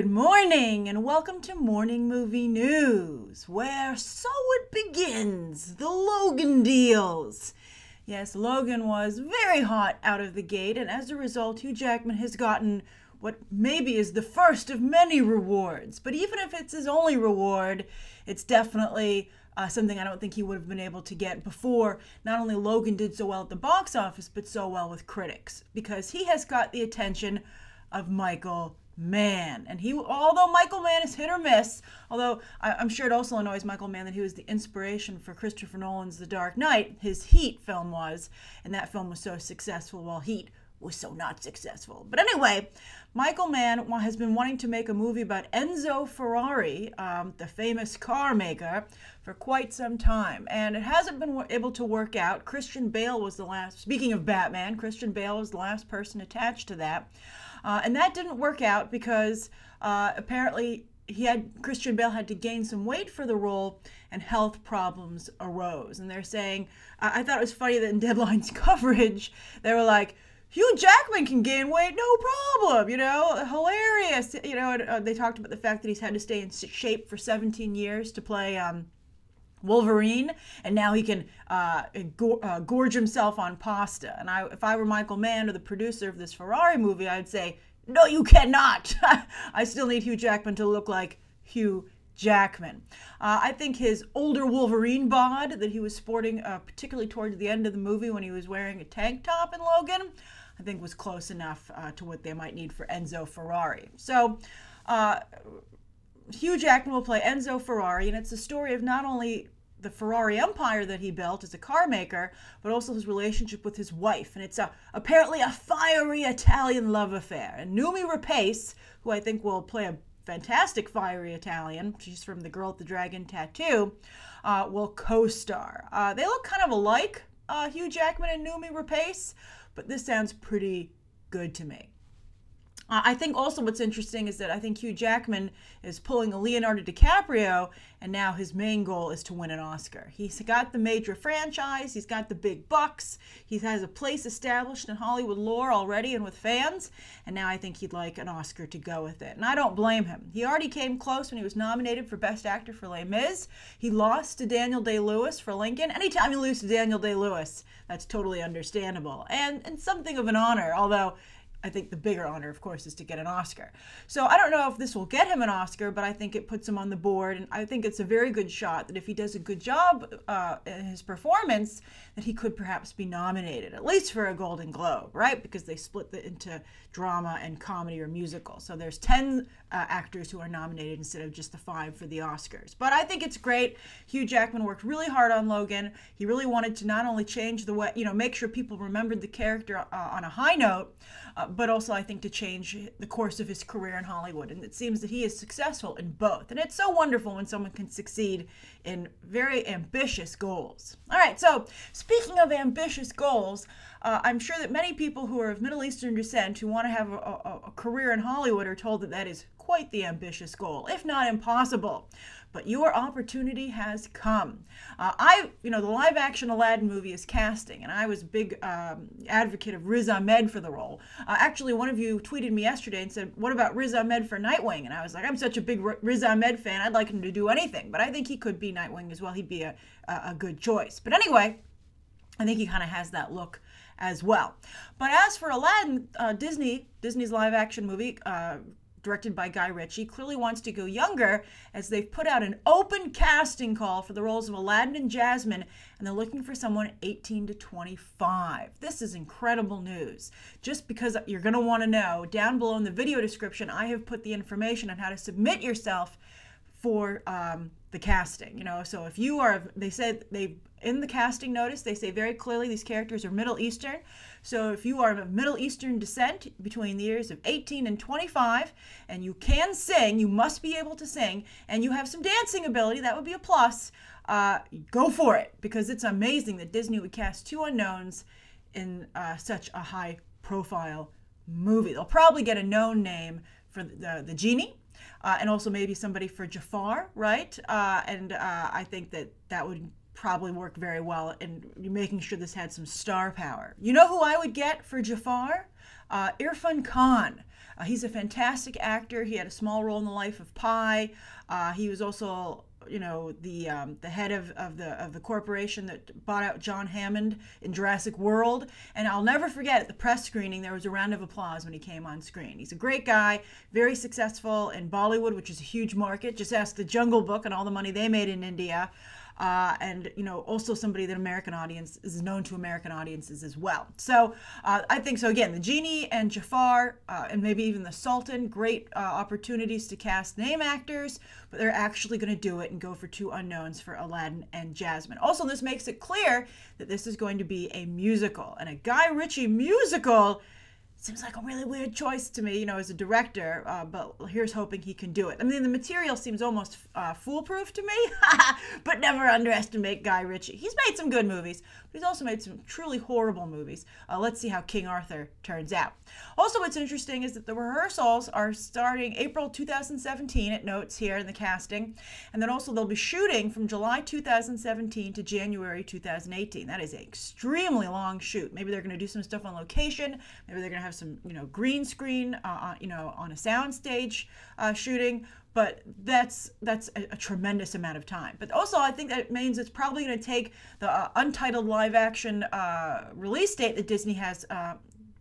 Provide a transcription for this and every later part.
Good morning, and welcome to Morning Movie News, where so it begins the Logan deals. Yes, Logan was very hot out of the gate, and as a result, Hugh Jackman has gotten what maybe is the first of many rewards. But even if it's his only reward, it's definitely uh, something I don't think he would have been able to get before. Not only Logan did so well at the box office, but so well with critics, because he has got the attention of Michael Mann. And he, although Michael Mann is hit or miss, although I, am sure it also annoys Michael Mann that he was the inspiration for Christopher Nolan's The Dark Knight, his Heat film was, and that film was so successful while Heat was so not successful. But anyway, Michael Mann has been wanting to make a movie about Enzo Ferrari, um, the famous car maker, for quite some time. And it hasn't been able to work out. Christian Bale was the last, speaking of Batman, Christian Bale was the last person attached to that. Uh, and that didn't work out because uh, apparently he had Christian Bale had to gain some weight for the role, and health problems arose. And they're saying, I, I thought it was funny that in Deadline's coverage, they were like, Hugh Jackman can gain weight, no problem. You know, hilarious. You know, uh, they talked about the fact that he's had to stay in shape for 17 years to play. Um, Wolverine, and now he can uh, uh, gorge himself on pasta. And I, if I were Michael Mann or the producer of this Ferrari movie, I'd say, no, you cannot. I still need Hugh Jackman to look like Hugh Jackman. Uh, I think his older Wolverine bod that he was sporting, uh, particularly towards the end of the movie when he was wearing a tank top in Logan, I think was close enough uh, to what they might need for Enzo Ferrari. So, uh, Hugh Jackman will play Enzo Ferrari, and it's the story of not only the Ferrari empire that he built as a car maker, but also his relationship with his wife. And it's a, apparently a fiery Italian love affair. And Noomi Rapace, who I think will play a fantastic fiery Italian, she's from The Girl with the Dragon Tattoo, uh, will co star. Uh, they look kind of alike, uh, Hugh Jackman and Noomi Rapace, but this sounds pretty good to me. Uh, I think also what's interesting is that I think Hugh Jackman is pulling a Leonardo DiCaprio, and now his main goal is to win an Oscar. He's got the major franchise, he's got the big bucks, he has a place established in Hollywood lore already and with fans, and now I think he'd like an Oscar to go with it. And I don't blame him. He already came close when he was nominated for Best Actor for Les Mis. He lost to Daniel Day Lewis for Lincoln. Anytime you lose to Daniel Day Lewis, that's totally understandable and, and something of an honor, although I think the bigger honor, of course, is to get an Oscar. So I don't know if this will get him an Oscar, but I think it puts him on the board, and I think it's a very good shot that if he does a good job uh, in his performance, that he could perhaps be nominated, at least for a Golden Globe, right? Because they split it into drama and comedy or musical. So there's 10 uh, actors who are nominated instead of just the five for the Oscars. But I think it's great. Hugh Jackman worked really hard on Logan. He really wanted to not only change the way, you know, make sure people remembered the character uh, on a high note, uh, but also I think to change the course of his career in Hollywood. And it seems that he is successful in both. And it's so wonderful when someone can succeed in very ambitious goals. All right, so speaking of ambitious goals, uh, I'm sure that many people who are of Middle Eastern descent who want to have a, a, a career in Hollywood are told that that is quite the ambitious goal, if not impossible but your opportunity has come. Uh, I, you know, the live action Aladdin movie is casting, and I was a big um, advocate of Riz Ahmed for the role. Uh, actually, one of you tweeted me yesterday and said, What about Riz Ahmed for Nightwing? And I was like, I'm such a big Riz Ahmed fan, I'd like him to do anything, but I think he could be Nightwing as well. He'd be a, a, good choice. But anyway, I think he kind of has that look as well. But as for Aladdin, uh, Disney, Disney's live action movie, uh, directed by Guy Ritchie, clearly wants to go younger as they've put out an open casting call for the roles of Aladdin and Jasmine, and they're looking for someone 18 to 25. This is incredible news. Just because you're going to want to know, down below in the video description, I have put the information on how to submit yourself for um, the casting. You know, so if you are, they said they in the casting notice, they say very clearly these characters are Middle Eastern. So if you are of Middle Eastern descent between the years of 18 and 25, and you can sing, you must be able to sing, and you have some dancing ability, that would be a plus. Uh, go for it because it's amazing that Disney would cast two unknowns in uh, such a high profile movie. They'll probably get a known name for the, the, genie. Uh, and also maybe somebody for Jafar, right? Uh, and uh, I think that that would probably work very well in making sure this had some star power. You know who I would get for Jafar? Uh, Irfan Khan. Uh, he's a fantastic actor. He had a small role in the life of Pi. Uh, he was also you know the um, the head of, of the of the corporation that bought out John Hammond in Jurassic World, and I'll never forget at the press screening there was a round of applause when he came on screen. He's a great guy, very successful in Bollywood, which is a huge market. Just ask the Jungle Book and all the money they made in India uh, and you know also somebody that American audience is known to American audiences as well. So uh, I think so. Again, the genie and Jafar, uh, and maybe even the Sultan, great uh, opportunities to cast name actors, but they're actually going to do it and go for two unknowns for Aladdin and Jasmine. Also, this makes it clear that this is going to be a musical and a Guy Ritchie musical seems like a really weird choice to me, you know, as a director. Uh, but here's hoping he can do it. I mean, the material seems almost uh, foolproof to me, but never underestimate Guy Ritchie. He's made some good movies, but he's also made some truly horrible movies. Uh, let's see how King Arthur turns out. Also, what's interesting is that the rehearsals are starting April 2017. It notes here in the casting, and then also they'll be shooting from July 2017 to January 2018. That is an extremely long shoot. Maybe they're going to do some stuff on location. Maybe they're going to have have some, you know, green screen, uh, uh, you know, on a soundstage uh, shooting. But that's that's a, a, tremendous amount of time. But also, I think that means it's probably going to take the uh, untitled live action uh, release date that Disney has uh,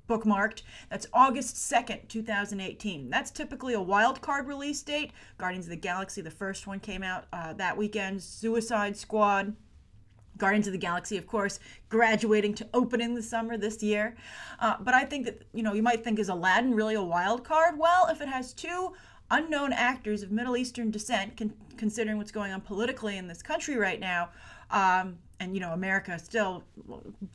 bookmarked. That's August 2nd, 2018. That's typically a wild card release date. Guardians of the Galaxy, the first one came out uh, that weekend. Suicide Squad, Guardians of the Galaxy, of course, graduating to opening the summer this year. Uh, but I think that, you know, you might think, is Aladdin really a wild card? Well, if it has two unknown actors of Middle Eastern descent, con- considering what's going on politically in this country right now, um, and you know America still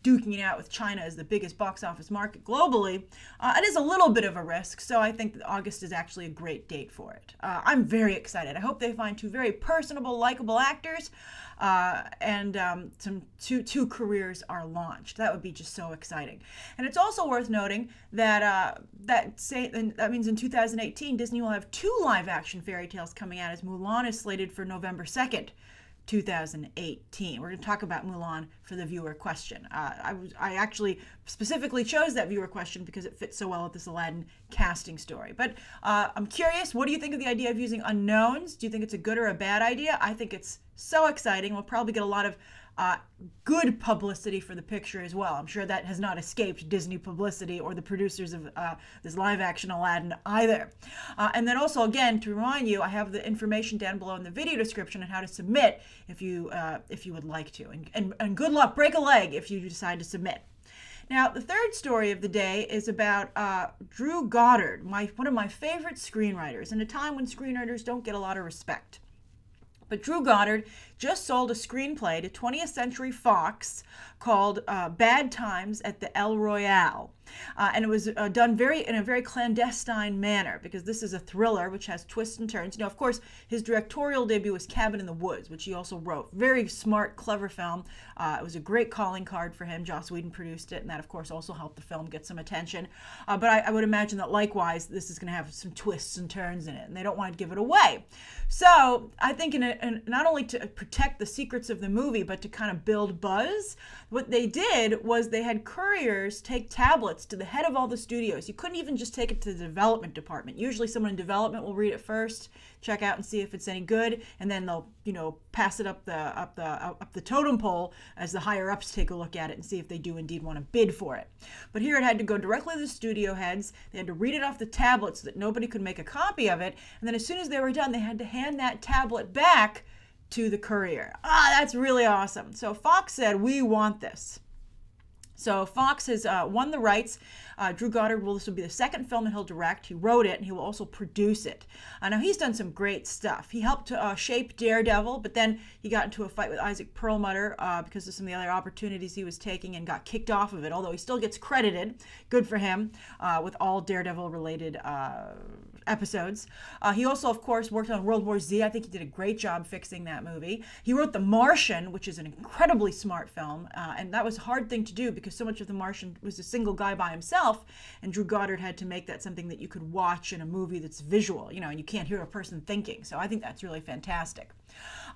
duking it out with China as the biggest box office market globally, uh, it is a little bit of a risk. So I think August is actually a great date for it. Uh, I'm very excited. I hope they find two very personable, likable actors, uh, and um, some two two careers are launched. That would be just so exciting. And it's also worth noting that uh, that say that means in 2018 Disney will have two live action fairy tales coming out as Mulan is slated for November 2nd. 2018. We're going to talk about Mulan for the viewer question. Uh, I, I actually specifically chose that viewer question because it fits so well with this Aladdin casting story. But uh, I'm curious, what do you think of the idea of using unknowns? Do you think it's a good or a bad idea? I think it's so exciting. We'll probably get a lot of uh, good publicity for the picture as well. I'm sure that has not escaped Disney publicity or the producers of uh, this live action Aladdin either. Uh, and then also, again, to remind you, I have the information down below in the video description on how to submit if you uh, if you would like to. And, and, and good luck, break a leg if you decide to submit. Now, the third story of the day is about uh, Drew Goddard, my, one of my favorite screenwriters, in a time when screenwriters don't get a lot of respect. But Drew Goddard just sold a screenplay to 20th Century Fox called uh, Bad Times at the El Royale. Uh, and it was uh, done very in a very clandestine manner because this is a thriller which has twists and turns. You know, of course, his directorial debut was Cabin in the Woods, which he also wrote. Very smart, clever film. Uh, it was a great calling card for him. Joss Whedon produced it, and that, of course, also helped the film get some attention. Uh, but I, I, would imagine that likewise, this is going to have some twists and turns in it, and they don't want to give it away. So I think, in, a, in not only to protect the secrets of the movie, but to kind of build buzz, what they did was they had couriers take tablets to the head of all the studios. You couldn't even just take it to the development department. Usually someone in development will read it first, check out and see if it's any good, and then they'll, you know, pass it up the up the up the totem pole as the higher ups take a look at it and see if they do indeed want to bid for it. But here it had to go directly to the studio heads. They had to read it off the tablet so that nobody could make a copy of it, and then as soon as they were done, they had to hand that tablet back to the courier. Ah, that's really awesome. So Fox said, We want this. So Fox has uh, won the rights. Uh, Drew Goddard will this will be the second film that he'll direct. He wrote it and he will also produce it. Uh, now he's done some great stuff. He helped uh, shape Daredevil, but then he got into a fight with Isaac Perlmutter uh, because of some of the other opportunities he was taking and got kicked off of it. Although he still gets credited, good for him, uh, with all Daredevil related episodes. Uh, he also, of course, worked on World War Z. I think he did a great job fixing that movie. He wrote The Martian, which is an incredibly smart film, uh, and that was a hard thing to do because so much of The Martian was a single guy by himself, and Drew Goddard had to make that something that you could watch in a movie that's visual, you know, and you can't hear a person thinking. So I think that's really fantastic.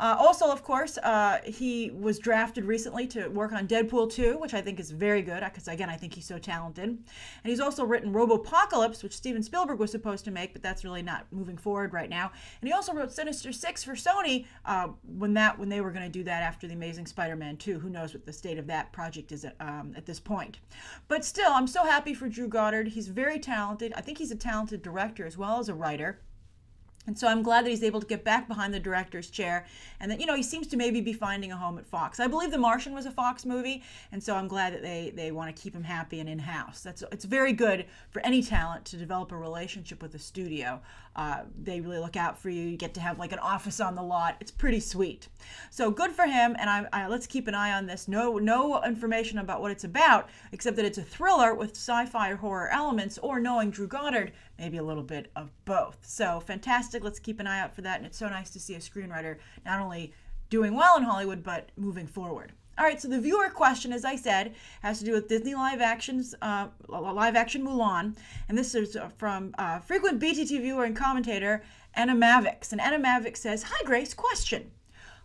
Uh, also, of course, uh, he was drafted recently to work on Deadpool 2, which I think is very good because, again, I think he's so talented. And he's also written Robopocalypse, which Steven Spielberg was supposed to make, but that's really not moving forward right now. And he also wrote Sinister Six for Sony uh, when that when they were going to do that after the Amazing Spider-Man 2. Who knows what the state of that project is at, um, at this point? But still, I'm so happy for Drew Goddard. He's very talented. I think he's a talented director as well as a writer. And so I'm glad that he's able to get back behind the director's chair and that, you know, he seems to maybe be finding a home at Fox. I believe The Martian was a Fox movie, and so I'm glad that they, they want to keep him happy and in house. That's It's very good for any talent to develop a relationship with a studio. Uh, they really look out for you. You get to have like an office on the lot. It's pretty sweet. So good for him, and I, I, let's keep an eye on this. No, no information about what it's about, except that it's a thriller with sci-fi horror elements, or knowing Drew Goddard, maybe a little bit of both. So fantastic. Let's keep an eye out for that. And it's so nice to see a screenwriter not only doing well in Hollywood, but moving forward. All right, so the viewer question, as I said, has to do with Disney live actions, uh, live action Mulan, and this is from uh, frequent BTT viewer and commentator Anna Mavix. And Anna Mavix says, "Hi Grace, question: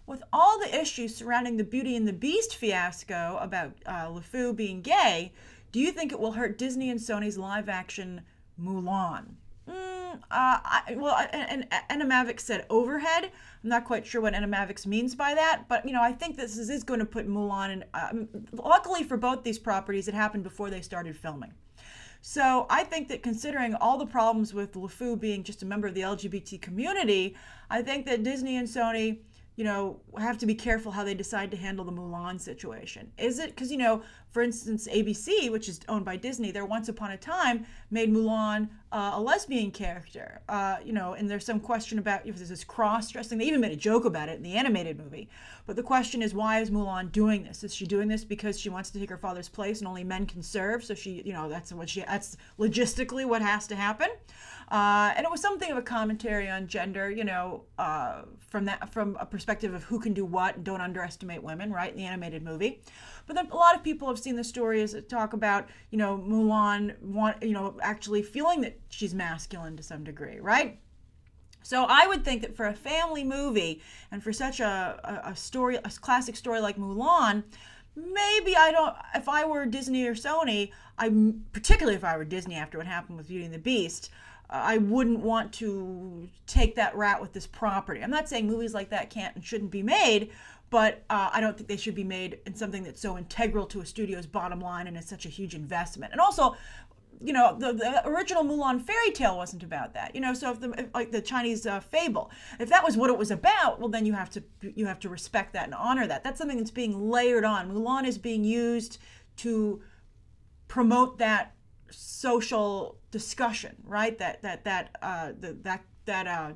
With all the issues surrounding the Beauty and the Beast fiasco about uh, LeFou being gay, do you think it will hurt Disney and Sony's live action Mulan?" Mm, uh, I, well, and, and said overhead. I'm not quite sure what Animavix means by that, but you know, I think this is, is going to put Mulan in. Um, luckily for both these properties, it happened before they started filming. So I think that considering all the problems with LeFou being just a member of the LGBT community, I think that Disney and Sony you know, have to be careful how they decide to handle the Mulan situation. Is it because, you know, for instance, ABC, which is owned by Disney, there once upon a time made Mulan uh, a lesbian character, uh, you know, and there's some question about if there's this cross dressing. They even made a joke about it in the animated movie. But the question is, why is Mulan doing this? Is she doing this because she wants to take her father's place and only men can serve? So she, you know, that's what she, that's logistically what has to happen. Uh, and it was something of a commentary on gender, you know, uh, from that from a perspective of who can do what and don't underestimate women, right? In the animated movie. But then a lot of people have seen the stories that talk about, you know, Mulan want, you know, actually feeling that she's masculine to some degree, right? So I would think that for a family movie and for such a, a, a story, a classic story like Mulan, maybe I don't. If I were Disney or Sony, I particularly if I were Disney after what happened with Beauty and the Beast, I wouldn't want to take that route with this property. I'm not saying movies like that can't and shouldn't be made, but uh, I don't think they should be made in something that's so integral to a studio's bottom line and is such a huge investment. And also, you know, the, the original Mulan fairy tale wasn't about that. You know, so if the if, like the Chinese uh, fable, if that was what it was about, well, then you have to you have to respect that and honor that. That's something that's being layered on. Mulan is being used to promote that social discussion, right? That that that uh, the, that that uh,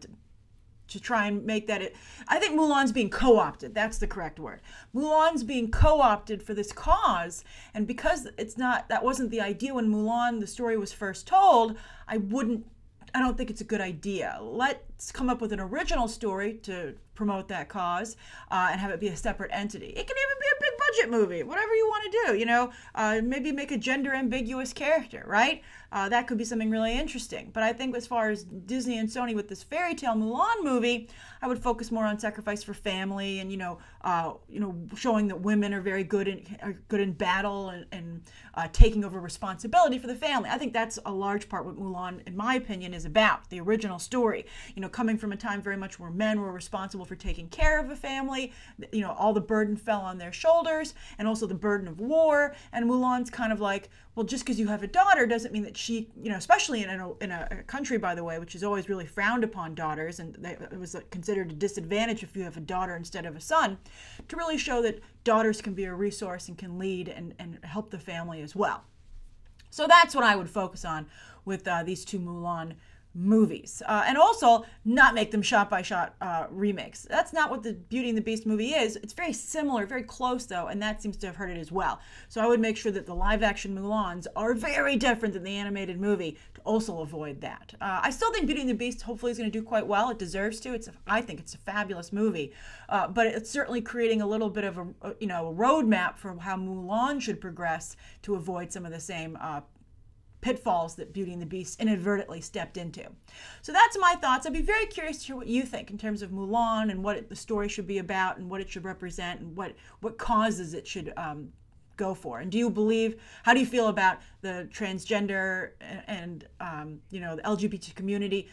to try and make that it. I think Mulan's being co-opted. That's the correct word. Mulan's being co-opted for this cause, and because it's not that wasn't the idea when Mulan the story was first told. I wouldn't. I don't think it's a good idea. Let's come up with an original story to promote that cause uh, and have it be a separate entity. It can even be budget movie, whatever you want to do. You know, uh, maybe make a gender ambiguous character, right? Uh, that could be something really interesting. But I think as far as Disney and Sony with this fairy tale Mulan movie, I would focus more on sacrifice for family and you know, uh, you know, showing that women are very good in are good in battle and, and uh, taking over responsibility for the family. I think that's a large part what Mulan, in my opinion, is about. The original story, you know, coming from a time very much where men were responsible for taking care of a family. You know, all the burden fell on their shoulders, and also the burden of war. And Mulan's kind of like, well, just because you have a daughter doesn't mean that she, you know, especially in a, in a country, by the way, which is always really frowned upon daughters, and it was considered a disadvantage if you have a daughter instead of a son, to really show that daughters can be a resource and can lead and, and help the family as well. So that's what I would focus on with uh, these two Mulan movies. Uh, and also not make them shot by shot uh, remakes. That's not what the Beauty and the Beast movie is. It's very similar, very close though, and that seems to have hurt it as well. So I would make sure that the live action Mulans are very different than the animated movie to also avoid that. Uh, I still think Beauty and the Beast hopefully is going to do quite well. It deserves to. It's I think it's a fabulous movie, uh, but it's certainly creating a little bit of a, a you know a roadmap for how Mulan should progress to avoid some of the same uh, pitfalls that Beauty and the Beast inadvertently stepped into. So that's my thoughts. I'd be very curious to hear what you think in terms of Mulan and what it, the story should be about and what it should represent and what what causes it should um, go for. And do you believe? How do you feel about the transgender and, and um, you know the LGBT community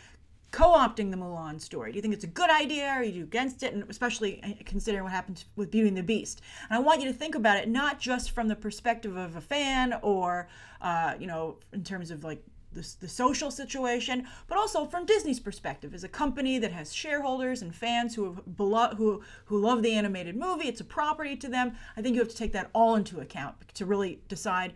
co-opting the Mulan story? Do you think it's a good idea? Or are you against it? And especially uh, considering what happened with Beauty and the Beast. And I want you to think about it not just from the perspective of a fan or, uh, you know, in terms of like the, the social situation, but also from Disney's perspective, as a company that has shareholders and fans who belo- who who love the animated movie, it's a property to them. I think you have to take that all into account to really decide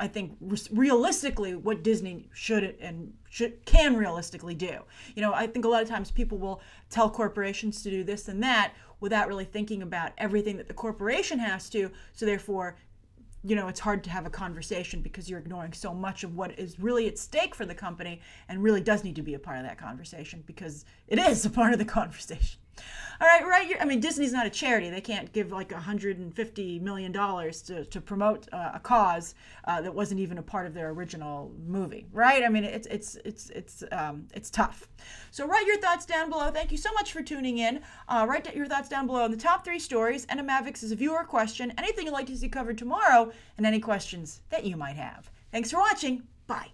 I think realistically what Disney should and should can realistically do. You know, I think a lot of times people will tell corporations to do this and that without really thinking about everything that the corporation has to. So therefore, you know, it's hard to have a conversation because you're ignoring so much of what is really at stake for the company and really does need to be a part of that conversation because it is a part of the conversation. All right, right. I mean, Disney's not a charity. They can't give like 150 million dollars to, to promote uh, a cause uh, that wasn't even a part of their original movie, right? I mean, it's it's it's it's um, it's tough. So write your thoughts down below. Thank you so much for tuning in. Uh, write your thoughts down below on the top three stories. and a Mavix is a viewer question. Anything you'd like to see covered tomorrow, and any questions that you might have. Thanks for watching. Bye.